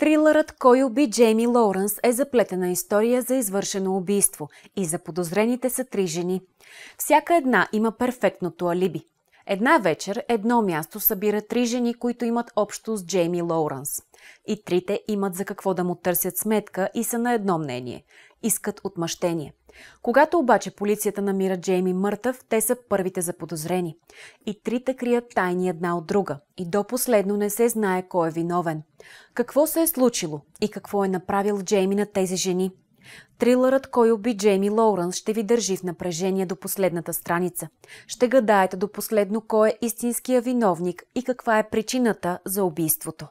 Трилърът Кой уби Джейми Лоуренс е заплетена история за извършено убийство и за подозрените са три жени. Всяка една има перфектното алиби. Една вечер едно място събира три жени, които имат общо с Джейми Лоуренс. И трите имат за какво да му търсят сметка и са на едно мнение. Искат отмъщение. Когато обаче полицията намира Джейми мъртъв, те са първите заподозрени. И трите крият тайни една от друга. И до последно не се знае кой е виновен. Какво се е случило и какво е направил Джейми на тези жени? Трилърът Кой уби Джейми Лоуренс ще ви държи в напрежение до последната страница. Ще гадаете до последно кой е истинския виновник и каква е причината за убийството.